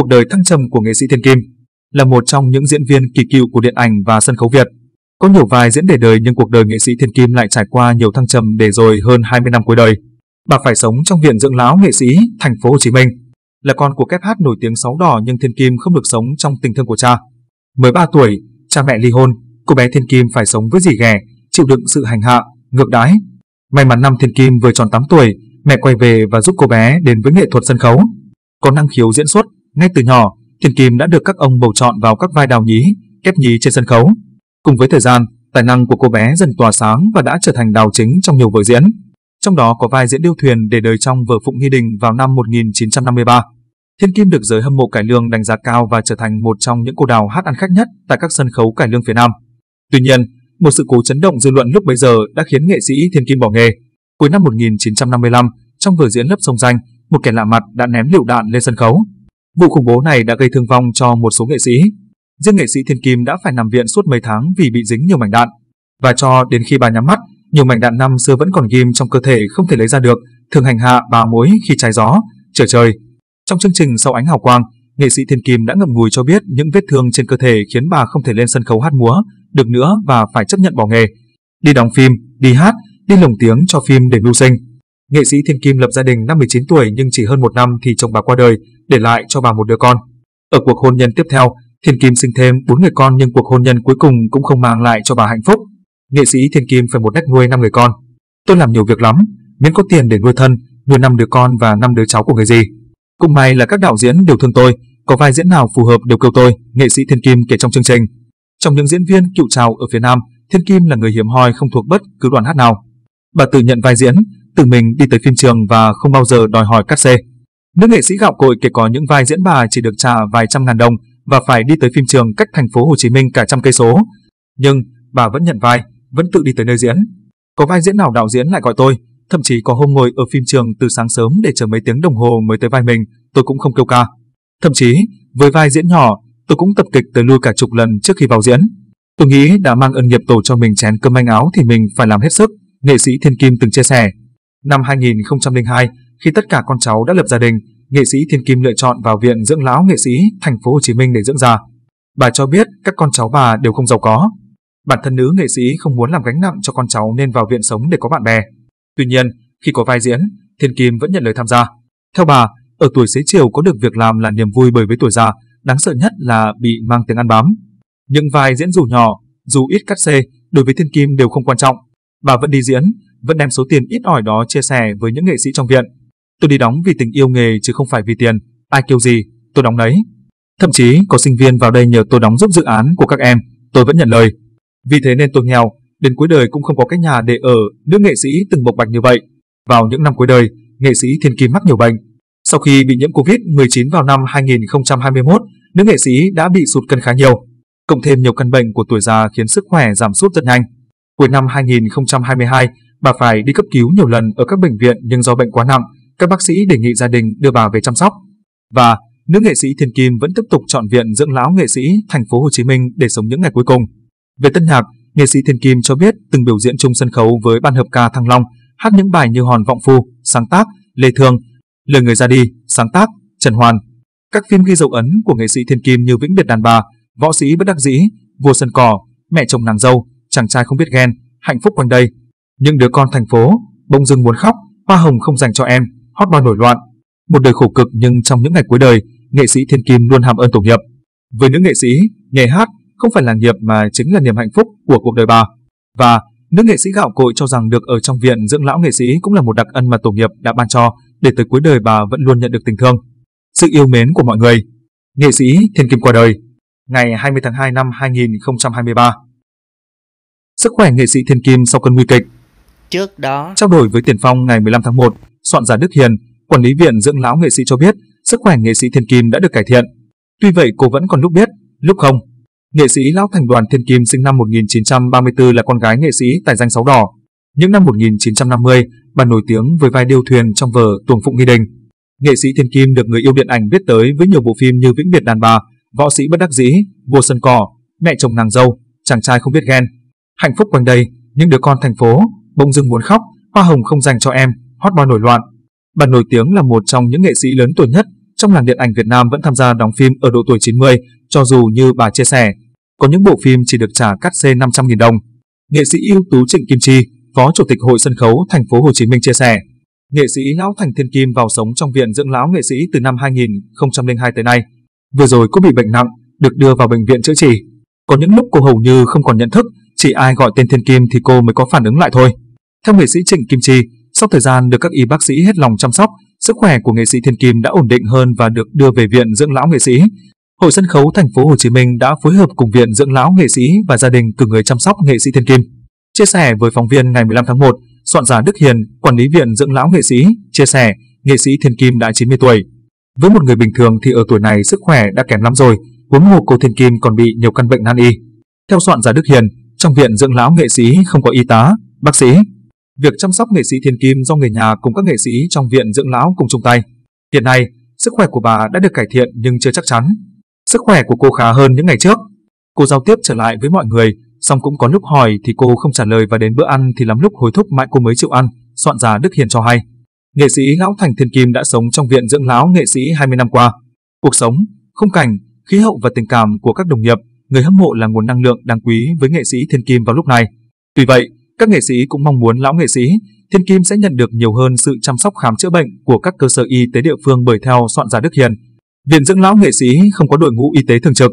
Cuộc đời thăng trầm của nghệ sĩ Thiên Kim là một trong những diễn viên kỳ cựu của điện ảnh và sân khấu Việt. Có nhiều vai diễn để đời nhưng cuộc đời nghệ sĩ Thiên Kim lại trải qua nhiều thăng trầm để rồi hơn 20 năm cuối đời. Bà phải sống trong viện dưỡng lão nghệ sĩ thành phố Hồ Chí Minh. Là con của kép hát nổi tiếng sáu đỏ nhưng Thiên Kim không được sống trong tình thương của cha. 13 tuổi, cha mẹ ly hôn, cô bé Thiên Kim phải sống với dì ghẻ, chịu đựng sự hành hạ, ngược đãi. May mắn năm Thiên Kim vừa tròn 8 tuổi, mẹ quay về và giúp cô bé đến với nghệ thuật sân khấu. Có năng khiếu diễn xuất, ngay từ nhỏ, Thiên Kim đã được các ông bầu chọn vào các vai đào nhí, kép nhí trên sân khấu. Cùng với thời gian, tài năng của cô bé dần tỏa sáng và đã trở thành đào chính trong nhiều vở diễn. Trong đó có vai diễn điêu thuyền để đời trong vở Phụng Nghi Đình vào năm 1953. Thiên Kim được giới hâm mộ cải lương đánh giá cao và trở thành một trong những cô đào hát ăn khách nhất tại các sân khấu cải lương phía Nam. Tuy nhiên, một sự cố chấn động dư luận lúc bấy giờ đã khiến nghệ sĩ Thiên Kim bỏ nghề. Cuối năm 1955, trong vở diễn Lấp sông danh, một kẻ lạ mặt đã ném lựu đạn lên sân khấu. Vụ khủng bố này đã gây thương vong cho một số nghệ sĩ. Riêng nghệ sĩ Thiên Kim đã phải nằm viện suốt mấy tháng vì bị dính nhiều mảnh đạn. Và cho đến khi bà nhắm mắt, nhiều mảnh đạn năm xưa vẫn còn ghim trong cơ thể không thể lấy ra được, thường hành hạ bà mối khi trái gió, trở trời. Trong chương trình Sau ánh hào quang, nghệ sĩ Thiên Kim đã ngậm ngùi cho biết những vết thương trên cơ thể khiến bà không thể lên sân khấu hát múa được nữa và phải chấp nhận bỏ nghề. Đi đóng phim, đi hát, đi lồng tiếng cho phim để mưu sinh. Nghệ sĩ Thiên Kim lập gia đình năm 19 tuổi nhưng chỉ hơn một năm thì chồng bà qua đời, để lại cho bà một đứa con. Ở cuộc hôn nhân tiếp theo, Thiên Kim sinh thêm bốn người con nhưng cuộc hôn nhân cuối cùng cũng không mang lại cho bà hạnh phúc. Nghệ sĩ Thiên Kim phải một đách nuôi năm người con. Tôi làm nhiều việc lắm, miễn có tiền để nuôi thân, nuôi năm đứa con và năm đứa cháu của người gì. Cũng may là các đạo diễn đều thương tôi, có vai diễn nào phù hợp đều kêu tôi, nghệ sĩ Thiên Kim kể trong chương trình. Trong những diễn viên cựu trào ở phía Nam, Thiên Kim là người hiếm hoi không thuộc bất cứ đoàn hát nào. Bà tự nhận vai diễn, tự mình đi tới phim trường và không bao giờ đòi hỏi cắt xê. Nữ nghệ sĩ gạo cội kể có những vai diễn bà chỉ được trả vài trăm ngàn đồng và phải đi tới phim trường cách thành phố Hồ Chí Minh cả trăm cây số. Nhưng bà vẫn nhận vai, vẫn tự đi tới nơi diễn. Có vai diễn nào đạo diễn lại gọi tôi, thậm chí có hôm ngồi ở phim trường từ sáng sớm để chờ mấy tiếng đồng hồ mới tới vai mình, tôi cũng không kêu ca. Thậm chí, với vai diễn nhỏ, tôi cũng tập kịch tới lui cả chục lần trước khi vào diễn. Tôi nghĩ đã mang ơn nghiệp tổ cho mình chén cơm manh áo thì mình phải làm hết sức, nghệ sĩ Thiên Kim từng chia sẻ. Năm 2002, khi tất cả con cháu đã lập gia đình, nghệ sĩ Thiên Kim lựa chọn vào viện dưỡng lão nghệ sĩ thành phố Hồ Chí Minh để dưỡng già. Bà cho biết các con cháu bà đều không giàu có. Bản thân nữ nghệ sĩ không muốn làm gánh nặng cho con cháu nên vào viện sống để có bạn bè. Tuy nhiên, khi có vai diễn, Thiên Kim vẫn nhận lời tham gia. Theo bà, ở tuổi xế chiều có được việc làm là niềm vui bởi với tuổi già, đáng sợ nhất là bị mang tiếng ăn bám. Những vai diễn dù nhỏ, dù ít cắt xê, đối với Thiên Kim đều không quan trọng. Bà vẫn đi diễn, vẫn đem số tiền ít ỏi đó chia sẻ với những nghệ sĩ trong viện. Tôi đi đóng vì tình yêu nghề chứ không phải vì tiền, ai kêu gì, tôi đóng đấy. Thậm chí có sinh viên vào đây nhờ tôi đóng giúp dự án của các em, tôi vẫn nhận lời. Vì thế nên tôi nghèo, đến cuối đời cũng không có cái nhà để ở, nữ nghệ sĩ từng bộc bạch như vậy. Vào những năm cuối đời, nghệ sĩ Thiên Kim mắc nhiều bệnh. Sau khi bị nhiễm Covid-19 vào năm 2021, nữ nghệ sĩ đã bị sụt cân khá nhiều. Cộng thêm nhiều căn bệnh của tuổi già khiến sức khỏe giảm sút rất nhanh. Cuối năm 2022, bà phải đi cấp cứu nhiều lần ở các bệnh viện nhưng do bệnh quá nặng, các bác sĩ đề nghị gia đình đưa bà về chăm sóc. Và nữ nghệ sĩ Thiên Kim vẫn tiếp tục chọn viện dưỡng lão nghệ sĩ thành phố Hồ Chí Minh để sống những ngày cuối cùng. Về tân nhạc, nghệ sĩ Thiên Kim cho biết từng biểu diễn chung sân khấu với ban hợp ca Thăng Long, hát những bài như Hòn Vọng Phu, sáng tác, Lê Thương, Lời người ra đi, sáng tác, Trần Hoàn. Các phim ghi dấu ấn của nghệ sĩ Thiên Kim như Vĩnh biệt đàn bà, Võ sĩ bất đắc dĩ, Vua sân cỏ, Mẹ chồng nàng dâu, Chàng trai không biết ghen, Hạnh phúc quanh đây. Những đứa con thành phố, bông dưng muốn khóc, hoa hồng không dành cho em, hot boy nổi loạn. Một đời khổ cực nhưng trong những ngày cuối đời, nghệ sĩ Thiên Kim luôn hàm ơn tổ nghiệp. Với nữ nghệ sĩ, nghề hát không phải là nghiệp mà chính là niềm hạnh phúc của cuộc đời bà. Và nữ nghệ sĩ gạo cội cho rằng được ở trong viện dưỡng lão nghệ sĩ cũng là một đặc ân mà tổ nghiệp đã ban cho, để tới cuối đời bà vẫn luôn nhận được tình thương, sự yêu mến của mọi người. Nghệ sĩ Thiên Kim qua đời ngày 20 tháng 2 năm 2023. Sức khỏe nghệ sĩ Thiên Kim sau cơn nguy kịch. Trước đó, trao đổi với Tiền Phong ngày 15 tháng 1, soạn giả Đức Hiền, quản lý viện dưỡng lão nghệ sĩ cho biết sức khỏe nghệ sĩ Thiên Kim đã được cải thiện. Tuy vậy cô vẫn còn lúc biết, lúc không. Nghệ sĩ Lão Thành Đoàn Thiên Kim sinh năm 1934 là con gái nghệ sĩ tài danh Sáu Đỏ. Những năm 1950, bà nổi tiếng với vai điêu thuyền trong vở Tuồng Phụng Nghi Đình. Nghệ sĩ Thiên Kim được người yêu điện ảnh biết tới với nhiều bộ phim như Vĩnh Biệt đàn bà, Võ sĩ bất đắc dĩ, Vua sân cỏ, Mẹ chồng nàng dâu, Chàng trai không biết ghen, Hạnh phúc quanh đây, những đứa con thành phố, bỗng dưng muốn khóc, hoa hồng không dành cho em, hot boy nổi loạn. Bà nổi tiếng là một trong những nghệ sĩ lớn tuổi nhất trong làng điện ảnh Việt Nam vẫn tham gia đóng phim ở độ tuổi 90, cho dù như bà chia sẻ, có những bộ phim chỉ được trả cắt xê 500.000 đồng. Nghệ sĩ ưu tú Trịnh Kim Chi, Phó Chủ tịch Hội sân khấu thành phố Hồ Chí Minh chia sẻ, nghệ sĩ lão Thành Thiên Kim vào sống trong viện dưỡng lão nghệ sĩ từ năm 2002 tới nay. Vừa rồi cô bị bệnh nặng, được đưa vào bệnh viện chữa trị. Có những lúc cô hầu như không còn nhận thức, chỉ ai gọi tên Thiên Kim thì cô mới có phản ứng lại thôi. Theo nghệ sĩ Trịnh Kim Chi, sau thời gian được các y bác sĩ hết lòng chăm sóc, sức khỏe của nghệ sĩ Thiên Kim đã ổn định hơn và được đưa về viện dưỡng lão nghệ sĩ. Hội sân khấu thành phố Hồ Chí Minh đã phối hợp cùng viện dưỡng lão nghệ sĩ và gia đình cử người chăm sóc nghệ sĩ Thiên Kim. Chia sẻ với phóng viên ngày 15 tháng 1, soạn giả Đức Hiền, quản lý viện dưỡng lão nghệ sĩ, chia sẻ, nghệ sĩ Thiên Kim đã 90 tuổi. Với một người bình thường thì ở tuổi này sức khỏe đã kém lắm rồi, huống hồ cô Thiên Kim còn bị nhiều căn bệnh nan y. Theo soạn giả Đức Hiền, trong viện dưỡng lão nghệ sĩ không có y tá, bác sĩ. Việc chăm sóc nghệ sĩ Thiên Kim do người nhà cùng các nghệ sĩ trong viện dưỡng lão cùng chung tay. Hiện nay, sức khỏe của bà đã được cải thiện nhưng chưa chắc chắn. Sức khỏe của cô khá hơn những ngày trước. Cô giao tiếp trở lại với mọi người, song cũng có lúc hỏi thì cô không trả lời và đến bữa ăn thì lắm lúc hối thúc mãi cô mới chịu ăn, soạn giả Đức Hiền cho hay. Nghệ sĩ Lão Thành Thiên Kim đã sống trong viện dưỡng lão nghệ sĩ 20 năm qua. Cuộc sống, khung cảnh, khí hậu và tình cảm của các đồng nghiệp, người hâm mộ là nguồn năng lượng đáng quý với nghệ sĩ Thiên Kim vào lúc này. Tuy vậy, các nghệ sĩ cũng mong muốn lão nghệ sĩ Thiên Kim sẽ nhận được nhiều hơn sự chăm sóc khám chữa bệnh của các cơ sở y tế địa phương bởi theo soạn giả Đức Hiền. Viện dưỡng lão nghệ sĩ không có đội ngũ y tế thường trực,